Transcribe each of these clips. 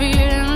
let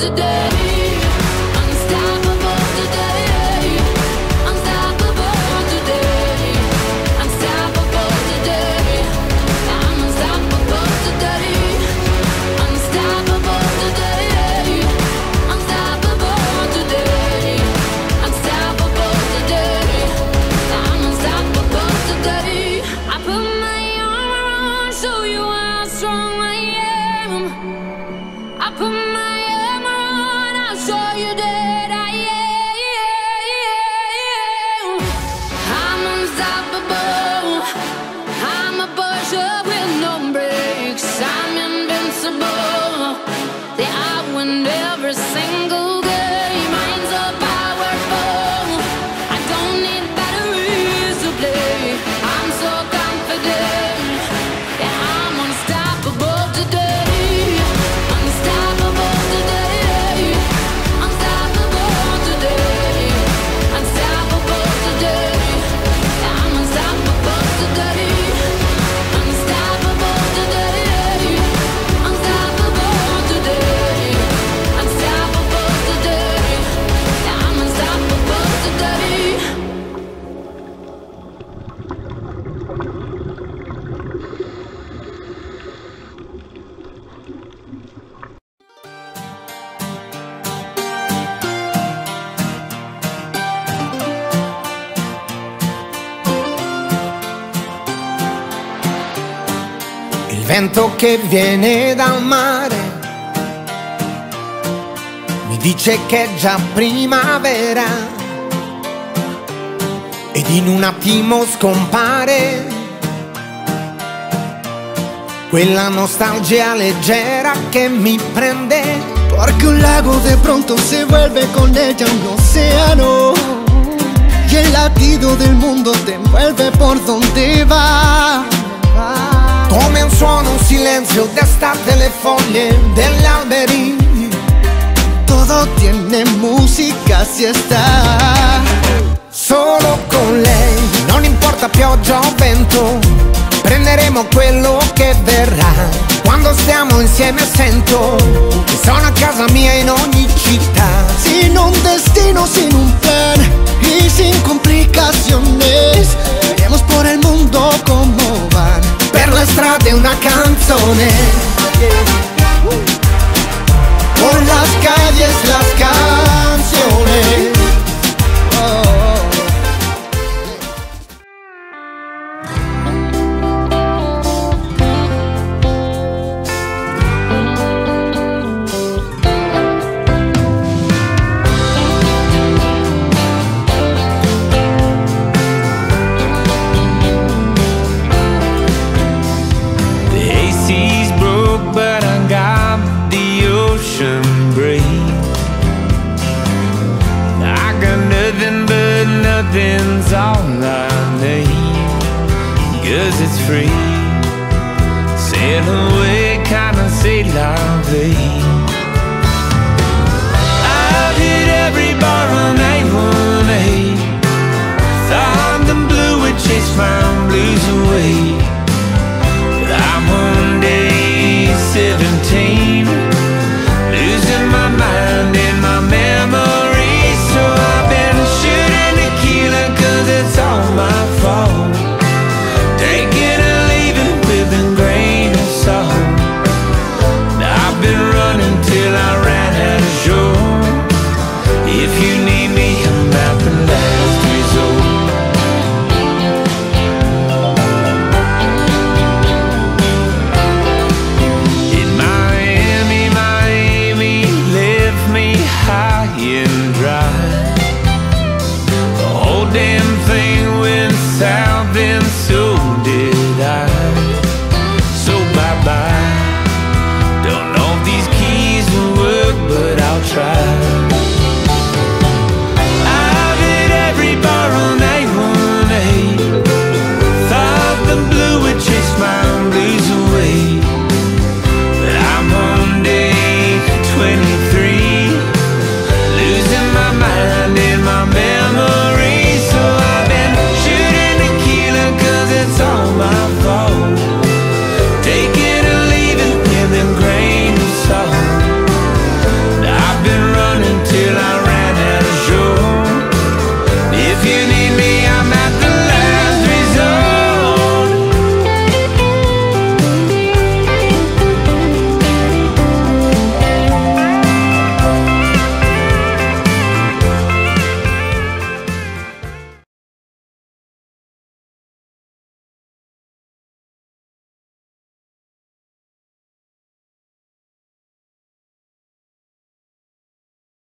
today. Il vento che viene dal mare mi dice che è già primavera ed in un attimo scompare. Quella nostalgia leggera che mi prende. Porque un lago de pronto se vuelve con ella un océano Y el latido del mundo te envuelve por donde va silenzio d'estate le foglie degli alberi Todo tiene música si está. Solo con lei non importa pioggia o vento. Prenderemo quello che verrà quando stiamo insieme sento che sono a casa mia in ogni città Sin un destino, sin un plan y sin complicaciones 손에 free. Sail away, kind of sea lovely. I've hit every bar on A1A blue would chase my blues away.